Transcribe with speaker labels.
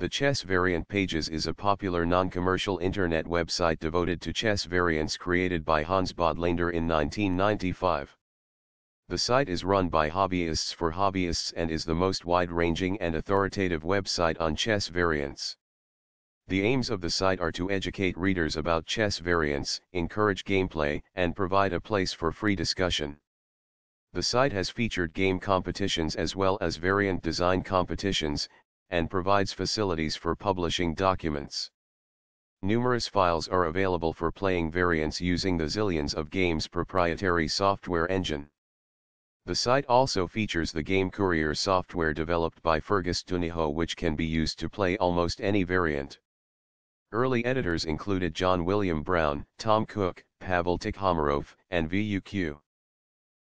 Speaker 1: The Chess Variant Pages is a popular non-commercial internet website devoted to chess variants created by Hans Bodlaender in 1995. The site is run by hobbyists for hobbyists and is the most wide-ranging and authoritative website on chess variants. The aims of the site are to educate readers about chess variants, encourage gameplay, and provide a place for free discussion. The site has featured game competitions as well as variant design competitions, and provides facilities for publishing documents. Numerous files are available for playing variants using the Zillions of Games proprietary software engine. The site also features the Game Courier software developed by Fergus Duniho which can be used to play almost any variant. Early editors included John William Brown, Tom Cook, Pavel Tikhomarov, and VUQ.